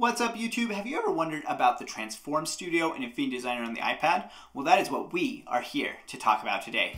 What's up YouTube? Have you ever wondered about the Transform Studio and Affinity Designer on the iPad? Well that is what we are here to talk about today.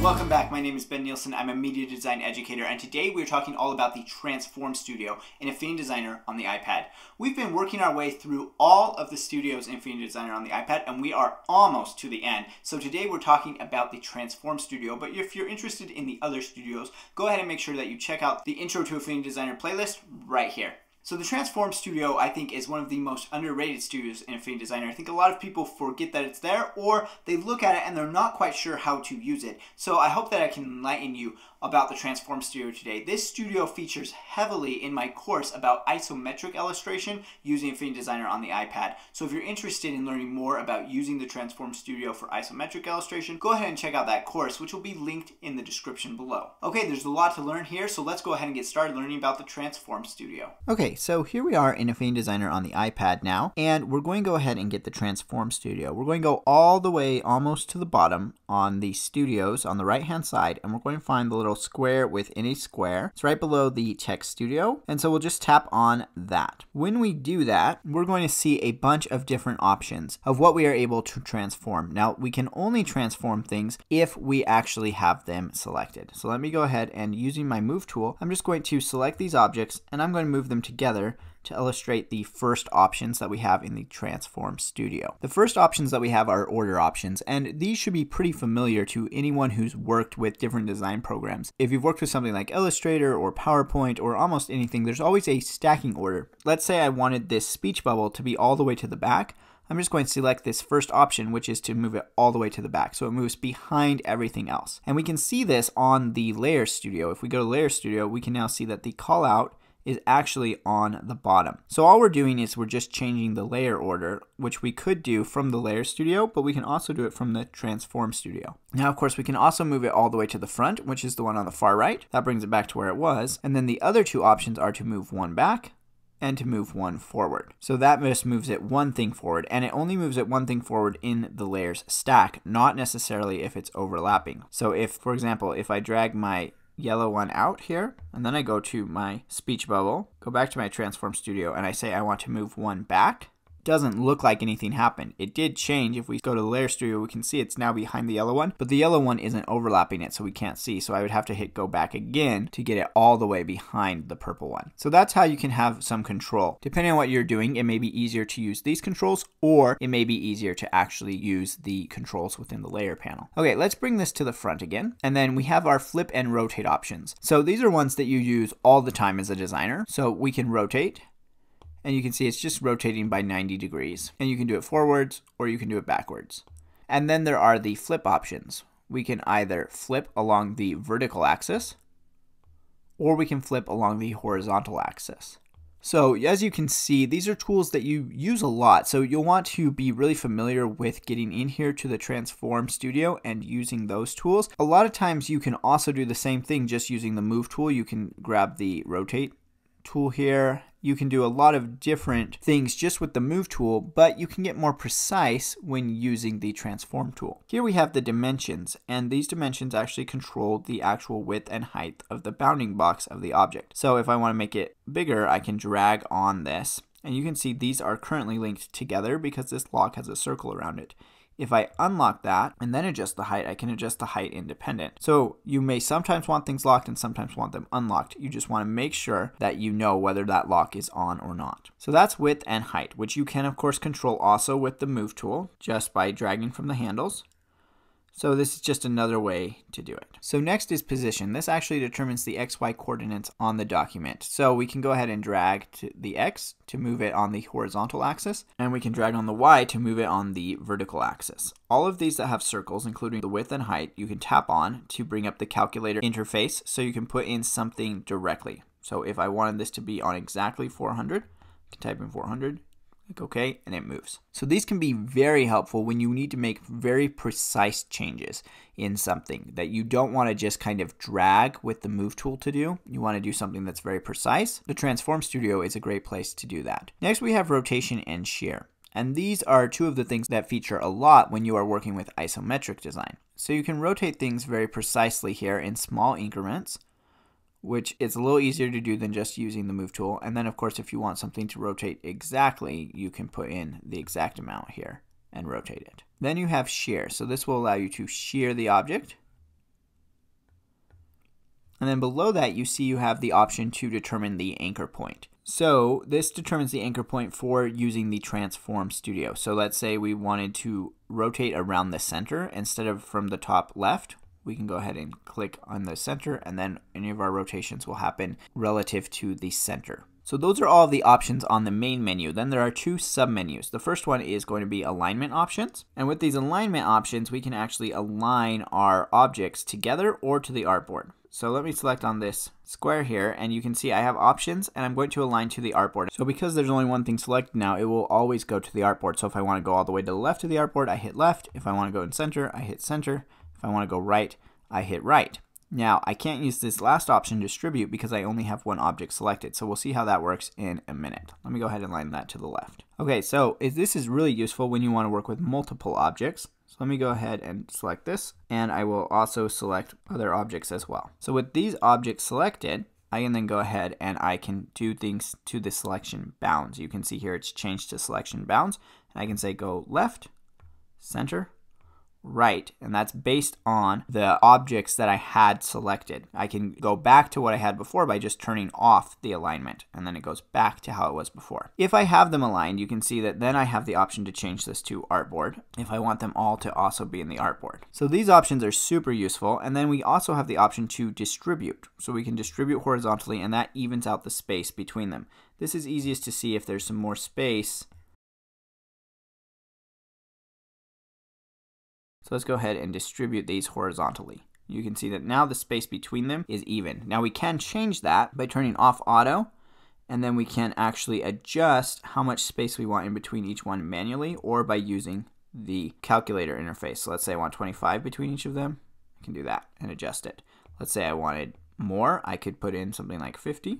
Welcome back. My name is Ben Nielsen. I'm a media design educator, and today we're talking all about the Transform Studio in Affinity Designer on the iPad. We've been working our way through all of the studios in Affinity Designer on the iPad, and we are almost to the end. So today we're talking about the Transform Studio, but if you're interested in the other studios, go ahead and make sure that you check out the Intro to Affinity Designer playlist right here. So the Transform Studio, I think, is one of the most underrated studios in Affinity Designer. I think a lot of people forget that it's there, or they look at it and they're not quite sure how to use it. So I hope that I can enlighten you about the Transform Studio today. This studio features heavily in my course about isometric illustration using Affinity Designer on the iPad. So if you're interested in learning more about using the Transform Studio for isometric illustration, go ahead and check out that course, which will be linked in the description below. Okay, there's a lot to learn here, so let's go ahead and get started learning about the Transform Studio. Okay, so here we are in Affinity Designer on the iPad now, and we're going to go ahead and get the Transform Studio. We're going to go all the way almost to the bottom on the studios on the right hand side, and we're going to find the little square within a square. It's right below the text studio. And so we'll just tap on that. When we do that, we're going to see a bunch of different options of what we are able to transform. Now, we can only transform things if we actually have them selected. So let me go ahead and using my move tool, I'm just going to select these objects and I'm going to move them together to illustrate the first options that we have in the Transform Studio. The first options that we have are order options, and these should be pretty familiar to anyone who's worked with different design programs. If you've worked with something like Illustrator or PowerPoint or almost anything, there's always a stacking order. Let's say I wanted this speech bubble to be all the way to the back. I'm just going to select this first option, which is to move it all the way to the back. So it moves behind everything else. And we can see this on the Layer Studio. If we go to Layer Studio, we can now see that the callout is actually on the bottom. So all we're doing is we're just changing the layer order, which we could do from the layer studio, but we can also do it from the transform studio. Now, of course, we can also move it all the way to the front, which is the one on the far right. That brings it back to where it was. And then the other two options are to move one back and to move one forward. So that just moves it one thing forward, and it only moves it one thing forward in the layers stack, not necessarily if it's overlapping. So if, for example, if I drag my yellow one out here, and then I go to my speech bubble, go back to my Transform Studio, and I say I want to move one back doesn't look like anything happened. It did change. If we go to the layer studio, we can see it's now behind the yellow one, but the yellow one isn't overlapping it, so we can't see. So I would have to hit go back again to get it all the way behind the purple one. So that's how you can have some control. Depending on what you're doing, it may be easier to use these controls, or it may be easier to actually use the controls within the layer panel. Okay, let's bring this to the front again. And then we have our flip and rotate options. So these are ones that you use all the time as a designer. So we can rotate, and you can see it's just rotating by 90 degrees. And you can do it forwards or you can do it backwards. And then there are the flip options. We can either flip along the vertical axis or we can flip along the horizontal axis. So as you can see, these are tools that you use a lot. So you'll want to be really familiar with getting in here to the Transform Studio and using those tools. A lot of times you can also do the same thing just using the Move tool. You can grab the Rotate tool here you can do a lot of different things just with the move tool, but you can get more precise when using the transform tool. Here we have the dimensions, and these dimensions actually control the actual width and height of the bounding box of the object. So if I want to make it bigger, I can drag on this, and you can see these are currently linked together because this lock has a circle around it. If I unlock that and then adjust the height, I can adjust the height independent. So you may sometimes want things locked and sometimes want them unlocked. You just want to make sure that you know whether that lock is on or not. So that's width and height, which you can of course control also with the move tool just by dragging from the handles. So this is just another way to do it. So next is position. This actually determines the XY coordinates on the document. So we can go ahead and drag the X to move it on the horizontal axis, and we can drag on the Y to move it on the vertical axis. All of these that have circles, including the width and height, you can tap on to bring up the calculator interface so you can put in something directly. So if I wanted this to be on exactly 400, I can type in 400, Click OK, and it moves. So these can be very helpful when you need to make very precise changes in something that you don't want to just kind of drag with the move tool to do. You want to do something that's very precise. The Transform Studio is a great place to do that. Next we have rotation and shear. And these are two of the things that feature a lot when you are working with isometric design. So you can rotate things very precisely here in small increments, which is a little easier to do than just using the move tool. And then of course, if you want something to rotate exactly, you can put in the exact amount here and rotate it. Then you have shear. So this will allow you to shear the object. And then below that, you see you have the option to determine the anchor point. So this determines the anchor point for using the Transform Studio. So let's say we wanted to rotate around the center instead of from the top left, we can go ahead and click on the center and then any of our rotations will happen relative to the center. So those are all the options on the main menu. Then there are two sub-menus. The first one is going to be alignment options. And with these alignment options, we can actually align our objects together or to the artboard. So let me select on this square here and you can see I have options and I'm going to align to the artboard. So because there's only one thing selected now, it will always go to the artboard. So if I want to go all the way to the left of the artboard, I hit left. If I want to go in center, I hit center. If I want to go right, I hit right. Now, I can't use this last option, distribute, because I only have one object selected. So we'll see how that works in a minute. Let me go ahead and line that to the left. Okay, so this is really useful when you want to work with multiple objects. So let me go ahead and select this, and I will also select other objects as well. So with these objects selected, I can then go ahead and I can do things to the selection bounds. You can see here it's changed to selection bounds. And I can say go left, center, right, and that's based on the objects that I had selected. I can go back to what I had before by just turning off the alignment, and then it goes back to how it was before. If I have them aligned, you can see that then I have the option to change this to artboard if I want them all to also be in the artboard. So these options are super useful, and then we also have the option to distribute. So we can distribute horizontally, and that evens out the space between them. This is easiest to see if there's some more space So let's go ahead and distribute these horizontally. You can see that now the space between them is even. Now we can change that by turning off auto and then we can actually adjust how much space we want in between each one manually or by using the calculator interface. So let's say I want 25 between each of them. I can do that and adjust it. Let's say I wanted more. I could put in something like 50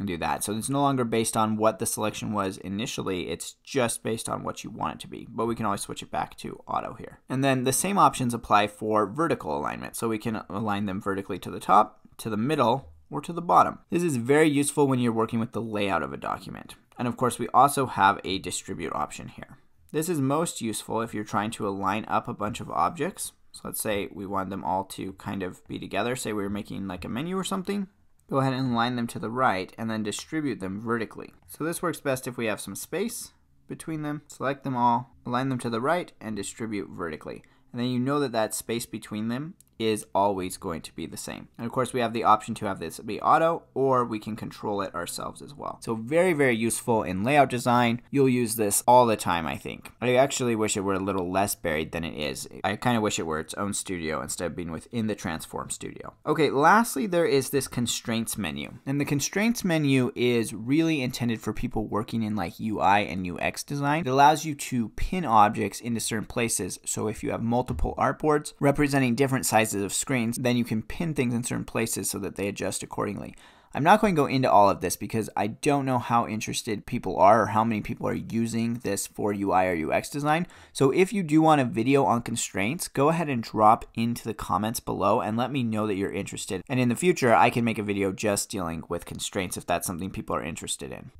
and do that. So it's no longer based on what the selection was initially, it's just based on what you want it to be. But we can always switch it back to auto here. And then the same options apply for vertical alignment. So we can align them vertically to the top, to the middle, or to the bottom. This is very useful when you're working with the layout of a document. And of course, we also have a distribute option here. This is most useful if you're trying to align up a bunch of objects. So let's say we want them all to kind of be together. Say we are making like a menu or something go ahead and line them to the right and then distribute them vertically. So this works best if we have some space between them. Select them all, align them to the right, and distribute vertically. And then you know that that space between them is always going to be the same. And of course, we have the option to have this be auto, or we can control it ourselves as well. So very, very useful in layout design. You'll use this all the time, I think. I actually wish it were a little less buried than it is. I kind of wish it were its own studio instead of being within the Transform Studio. Okay, lastly, there is this constraints menu. And the constraints menu is really intended for people working in like UI and UX design. It allows you to pin objects into certain places. So if you have multiple artboards representing different sizes sizes of screens, then you can pin things in certain places so that they adjust accordingly. I'm not going to go into all of this because I don't know how interested people are or how many people are using this for UI or UX design. So if you do want a video on constraints, go ahead and drop into the comments below and let me know that you're interested. And in the future, I can make a video just dealing with constraints if that's something people are interested in.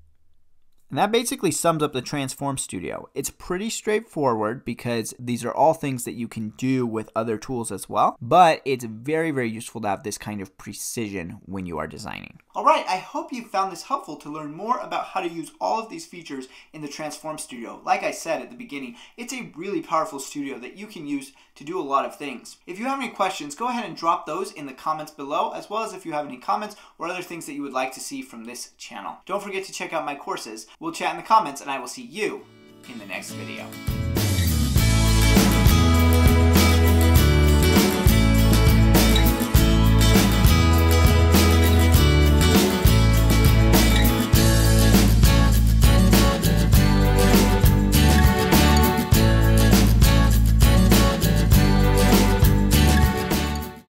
And that basically sums up the Transform Studio. It's pretty straightforward because these are all things that you can do with other tools as well, but it's very, very useful to have this kind of precision when you are designing. All right, I hope you found this helpful to learn more about how to use all of these features in the Transform Studio. Like I said at the beginning, it's a really powerful studio that you can use to do a lot of things. If you have any questions, go ahead and drop those in the comments below, as well as if you have any comments or other things that you would like to see from this channel. Don't forget to check out my courses. We'll chat in the comments, and I will see you in the next video.